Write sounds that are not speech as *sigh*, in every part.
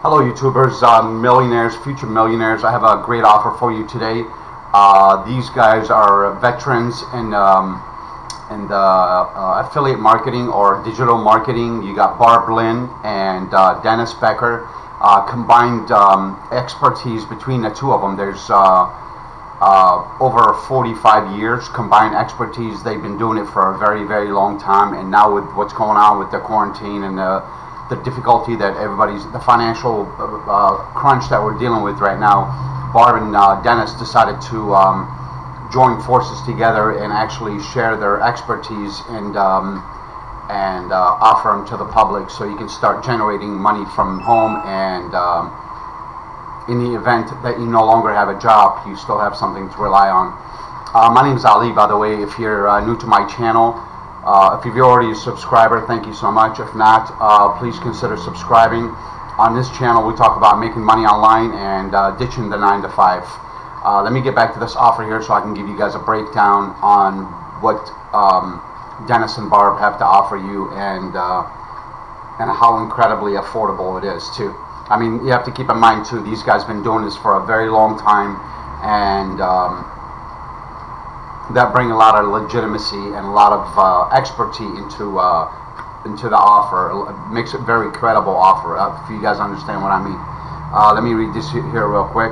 Hello YouTubers, uh, millionaires, future millionaires. I have a great offer for you today. Uh, these guys are veterans in, um, in the uh, affiliate marketing or digital marketing. You got Barb Ling and uh, Dennis Becker. Uh, combined um, expertise between the two of them. There's over 45 years combined expertise. They've been doing it for a very, very long time. And now with what's going on with the quarantine and the the difficulty that everybody's, the financial uh, crunch that we're dealing with right now, Barb and uh, Dennis decided to um, join forces together and actually share their expertise and um, and uh, offer them to the public so you can start generating money from home and um, in the event that you no longer have a job, you still have something to rely on. Uh, my name is Ali, by the way, if you're uh, new to my channel. Uh, if you've already a subscriber, thank you so much. If not, uh, please consider subscribing. On this channel, we talk about making money online and uh, ditching the 9 to 5. Uh, let me get back to this offer here so I can give you guys a breakdown on what um, Dennis and Barb have to offer you and, uh, and how incredibly affordable it is, too. I mean, you have to keep in mind, too, these guys have been doing this for a very long time and um, that bring a lot of legitimacy and a lot of uh, expertise into uh, into the offer. It makes it very credible offer. Uh, if you guys understand what I mean. Uh, let me read this here real quick.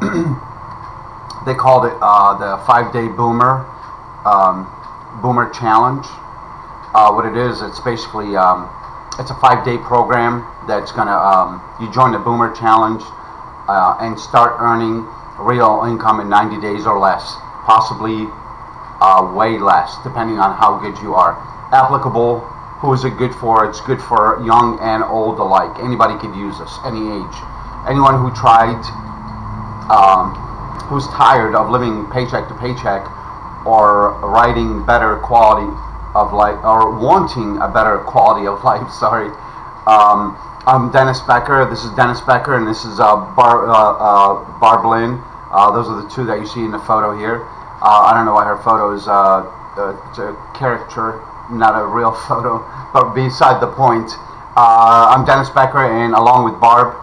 *clears throat* they called it uh, the five-day boomer um, boomer challenge. Uh, what it is, it's basically um, it's a five-day program that's gonna um, you join the boomer challenge and start earning real income in 90 days or less possibly uh, way less, depending on how good you are. Applicable, who is it good for? It's good for young and old alike. Anybody could use this, any age. Anyone who tried, um, who's tired of living paycheck to paycheck or writing better quality of life, or wanting a better quality of *laughs* life, sorry. Um, I'm Dennis Becker. This is Dennis Becker, and this is uh, Bar, uh, uh. Uh, those are the two that you see in the photo here. Uh, I don't know why her photo is uh, uh, a caricature, not a real *laughs* photo, but beside the point. Uh, I'm Dennis Becker, and along with Barb,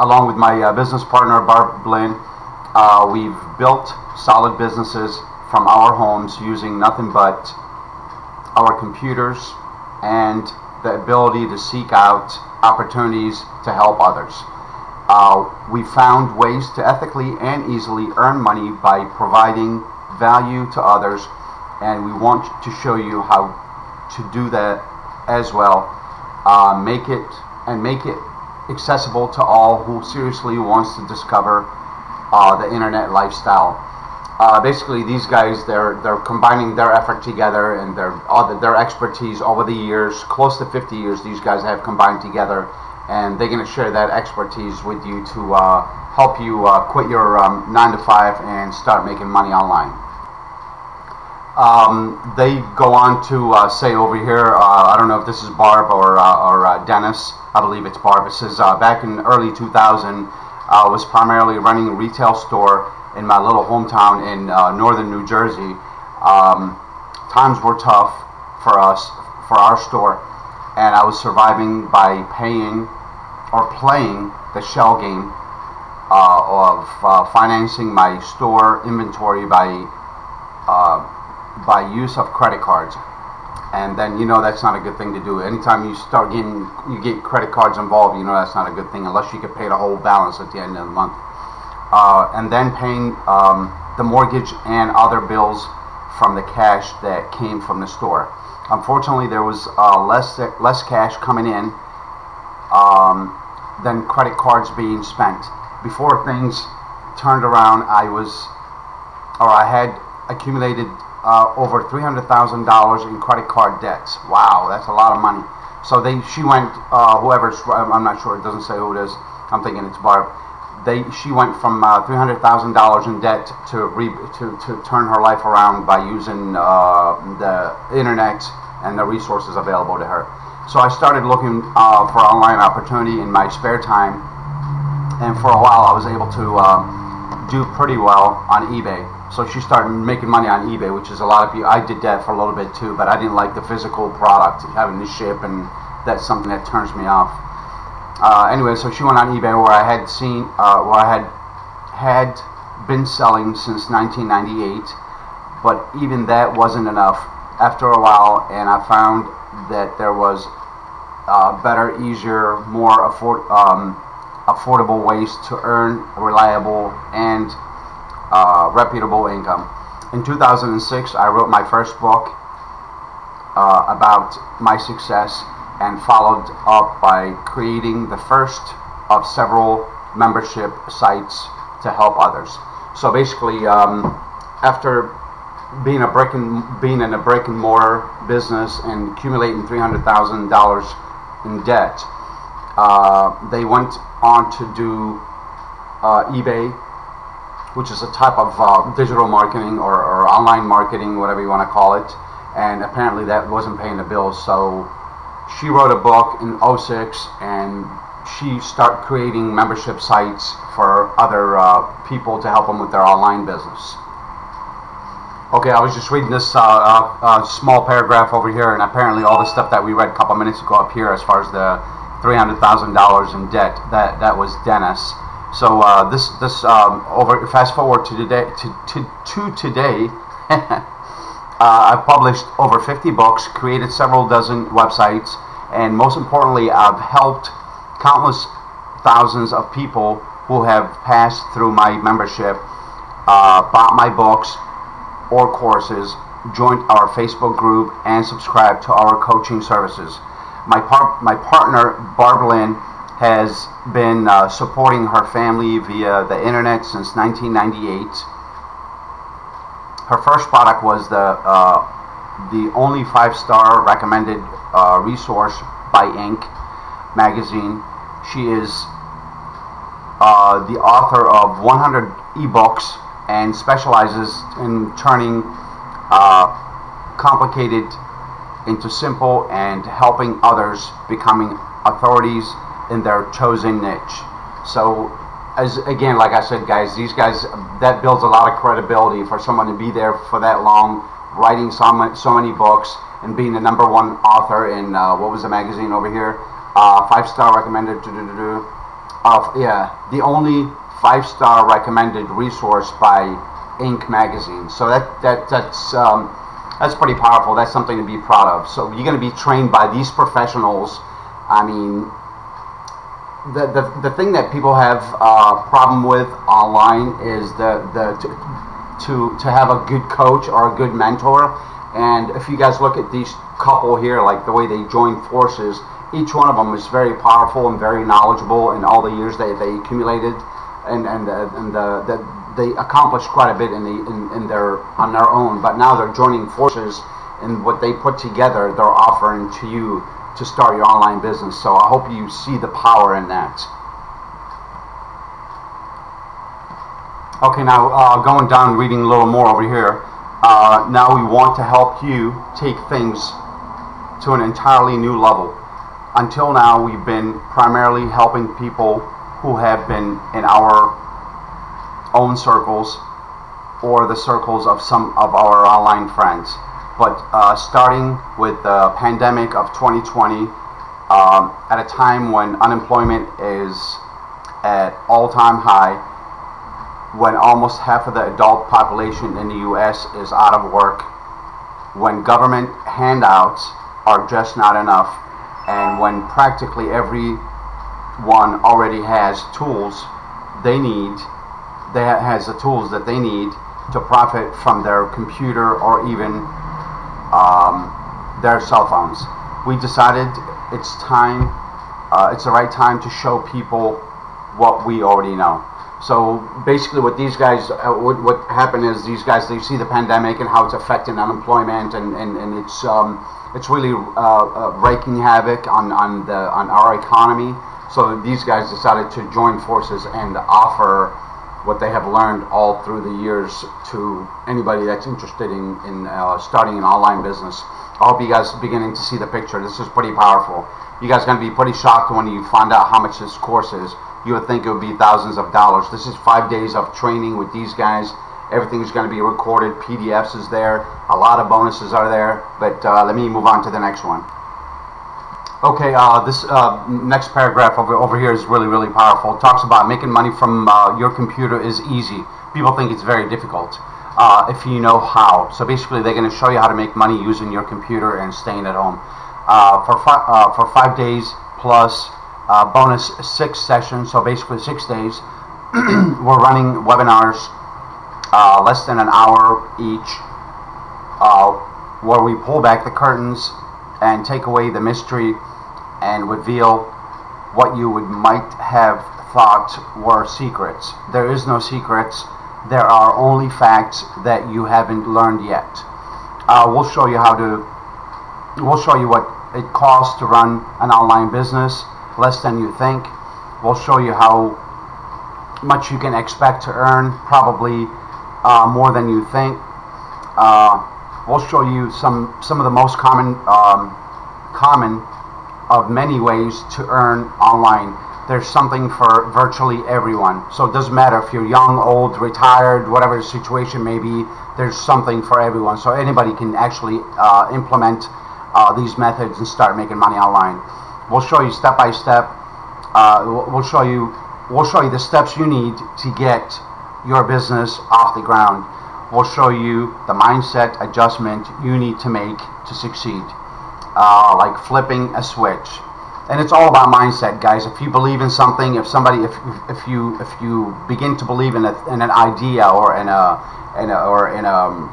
along with my uh, business partner Barb uh, we've built solid businesses from our homes using nothing but our computers and the ability to seek out opportunities to help others. Uh, we found ways to ethically and easily earn money by providing value to others and we want to show you how to do that as well. Uh, make it and make it accessible to all who seriously wants to discover uh, the internet lifestyle. Uh, basically these guys they're they're combining their effort together and their their expertise over the years close to 50 years these guys have combined together and they're going to share that expertise with you to uh, help you uh, quit your um, 9 to 5 and start making money online um, they go on to uh, say over here, uh, I don't know if this is Barb or, uh, or uh, Dennis, I believe it's Barb. It says uh, back in early 2000, I was primarily running a retail store in my little hometown in northern New Jersey. Um, times were tough for us, for our store, and I was surviving by paying or playing the shell game of financing my store inventory by by use of credit cards. And then you know that's not a good thing to do. Anytime you start getting you get credit cards involved you know that's not a good thing unless you can pay the whole balance at the end of the month. Uh, and then paying um, the mortgage and other bills from the cash that came from the store. Unfortunately there was uh, less less cash coming in um, than credit cards being spent. Before things turned around I was or I had accumulated uh, over $300,000 in credit card debts. Wow, that's a lot of money. So they, she went, uh, whoever's, I'm not sure, it doesn't say who it is. I'm thinking it's Barb. They, she went from uh, $300,000 in debt to, re, to, to turn her life around by using uh, the internet and the resources available to her. So I started looking uh, for online opportunity in my spare time, and for a while I was able to uh, do pretty well on eBay. So she started making money on eBay, which is a lot of people. I did that for a little bit too, but I didn't like the physical product, having to ship, and that's something that turns me off. uh, anyway, so she went on eBay where I had seen, uh, where I had had been selling since 1998, but even that wasn't enough. After a while, and I found that there was uh, better, easier, more afford, um, affordable ways to earn reliable and uh, reputable income. In 2006, I wrote my first book uh, about my success and followed up by creating the first of several membership sites to help others. So basically, um, after being a brick and being in a brick and mortar business and accumulating three hundred thousand dollars in debt, uh, they went on to do uh, eBay, which is a type of uh, digital marketing or, or online marketing, whatever you want to call it. And apparently that wasn't paying the bills, so she wrote a book in 06 and she started creating membership sites for other uh, people to help them with their online business. Okay, I was just reading this uh, uh, uh, small paragraph over here, and apparently all the stuff that we read a couple minutes ago up here, as far as the three hundred thousand dollars in debt, that that was Dennis. So uh, this this um, over fast forward to today to to, to today. *laughs* Uh, I've published over 50 books, created several dozen websites, and most importantly, I've helped countless thousands of people who have passed through my membership, uh, bought my books or courses, joined our Facebook group, and subscribed to our coaching services. My, par- my partner, Barb Ling, has been uh, supporting her family via the internet since 1998 her first product was the uh, the only five star recommended uh, resource by Inc. magazine. She is uh, the author of 100 ebooks and specializes in turning uh, complicated into simple and helping others becoming authorities in their chosen niche. So as again, like I said, guys, these guys that builds a lot of credibility for someone to be there for that long, writing so many, so many books and being the number one author in uh, what was the magazine over here? Uh, five star recommended. Of yeah, the only five star recommended resource by Inc. magazine. So that that that's um, that's pretty powerful. That's something to be proud of. So you're going to be trained by these professionals. I mean, the, the, the thing that people have a problem with online is the, the to, to, to have a good coach or a good mentor. And if you guys look at these couple here, like the way they join forces, each one of them is very powerful and very knowledgeable in all the years that they accumulated, and and the, and the they accomplished quite a bit in the in, in their on their own. But now they're joining forces, and what they put together, they're offering to you to start your online business. So I hope you see the power in that. Okay, now uh, going down, reading a little more over here. Uh, now we want to help you take things to an entirely new level. Until now, we've been primarily helping people who have been in our own circles or the circles of some of our online friends. But uh, starting with the pandemic of 2020, um, at a time when unemployment is at all-time high, when almost half of the adult population in the U.S. is out of work, when government handouts are just not enough, and when practically everyone already has tools they need, that has the tools that they need to profit from their computer or even um, their cell phones. We decided it's time, uh, it's the right time to show people what we already know. So basically, what these guys, uh, what, what happened is these guys they see the pandemic and how it's affecting unemployment and and, and it's um, it's really uh, uh, wreaking havoc on on the on our economy. So these guys decided to join forces and offer what they have learned all through the years to anybody that's interested in, in uh, starting an online business. I hope you guys are beginning to see the picture. This is pretty powerful. You guys are going to be pretty shocked when you find out how much this course is. You would think it would be thousands of dollars. This is five days of training with these guys. Everything is going to be recorded. PDFs is there. A lot of bonuses are there. But uh, let me move on to the next one. Okay, uh, this uh, next paragraph over, over here is really, really powerful. It talks about making money from uh, your computer is easy. People think it's very difficult uh, if you know how. So basically, they're going to show you how to make money using your computer and staying at home. Uh, for, fi uh, for five days plus bonus six sessions, so basically six days, *clears throat* we're running webinars less than an hour each where we pull back the curtains and take away the mystery and reveal what you would might have thought were secrets. There is no secrets. There are only facts that you haven't learned yet. Uh, we'll show you how to. We'll show you what it costs to run an online business, less than you think. We'll show you how much you can expect to earn, probably uh, more than you think. Uh, we'll show you some some of the most common um, common of many ways to earn online. There's something for virtually everyone. So it doesn't matter if you're young, old, retired, whatever the situation may be, there's something for everyone. So anybody can actually uh, implement uh, these methods and start making money online. We'll show you step by step. Uh, we'll show you we'll show you the steps you need to get your business off the ground. We'll show you the mindset adjustment you need to make to succeed uh, like flipping a switch. And it's all about mindset, guys. If you believe in something, if somebody, if if you if you begin to believe in, a, in an idea or in a, in a or in a um,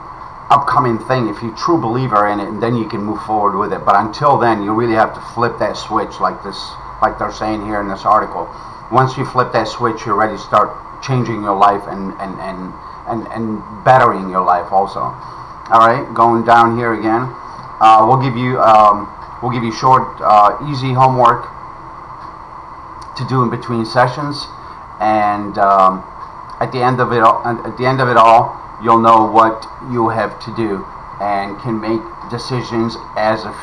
upcoming thing, if you're a true believer in it, and then you can move forward with it. But until then, you really have to flip that switch, like this, like they're saying here in this article. Once you flip that switch, you're ready to start changing your life and and and and, and bettering your life also. All right, going down here again. Uh, we'll give you um, we'll give you short, uh, easy homework to do in between sessions, and um, at the end of it, all, at the end of it all, you'll know what you have to do and can make decisions as if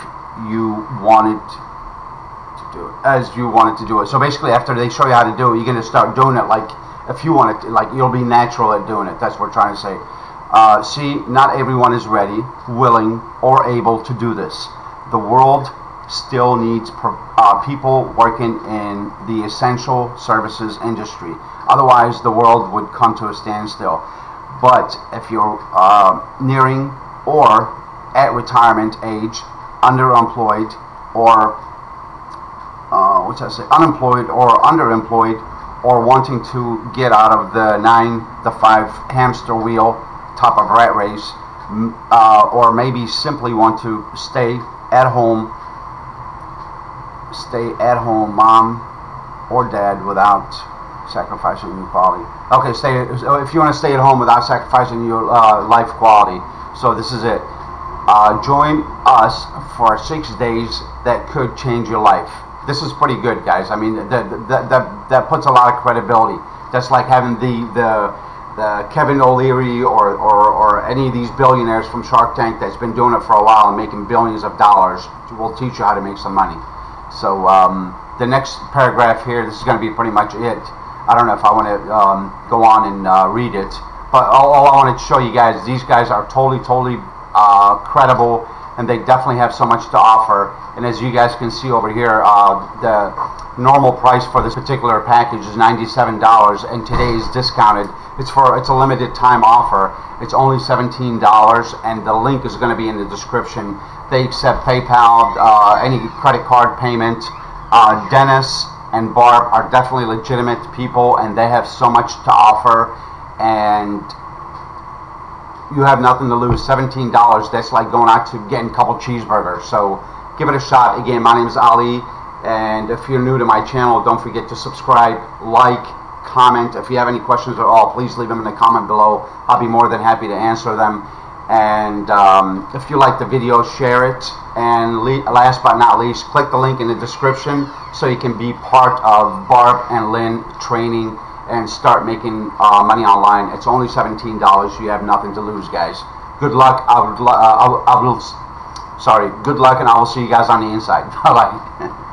you wanted to do it, as you wanted to do it. So basically, after they show you how to do it, you're going to start doing it like if you want it, like you'll be natural at doing it. That's what we're trying to say. Uh, see, not everyone is ready, willing, or able to do this. The world still needs uh, people working in the essential services industry. Otherwise, the world would come to a standstill. But if you're uh, nearing or at retirement age, underemployed, or uh, what's that say, unemployed or underemployed, or wanting to get out of the nine to five hamster wheel top of rat race, uh, or maybe simply want to stay at home, stay at home, mom or dad, without sacrificing your quality. Okay, stay. If you want to stay at home without sacrificing your uh, life quality, so this is it. Uh, join us for six days that could change your life. This is pretty good, guys. I mean, that that that, that puts a lot of credibility. That's like having the the the Kevin O'Leary or, or, or any of these billionaires from Shark Tank that's been doing it for a while and making billions of dollars will teach you how to make some money. So um, the next paragraph here, this is going to be pretty much it. I don't know if I want to um, go on and uh, read it, but all, all, I want to show you guys, these guys are totally, totally uh, credible and they definitely have so much to offer. And as you guys can see over here, uh, the normal price for this particular package is $97 and today is discounted. It's for it's a limited time offer. It's only $17 and the link is going to be in the description. They accept PayPal, uh, any credit card payment. Uh, Dennis and Barb are definitely legitimate people and they have so much to offer and you have nothing to lose. $17, that's like going out to getting a couple cheeseburgers. So give it a shot. Again, my name is Ali, and if you're new to my channel, don't forget to subscribe, like, comment. If you have any questions at all, please leave them in the comment below. I'll be more than happy to answer them. And um, if you like the video, share it. And last but not least, click the link in the description so you can be part of Barb and Ling training and start making uh, money online. It's only $17. You have nothing to lose, guys. Good luck. I would, uh, I will, I sorry. Good luck, and I will see you guys on the inside. *laughs* Bye bye. *laughs*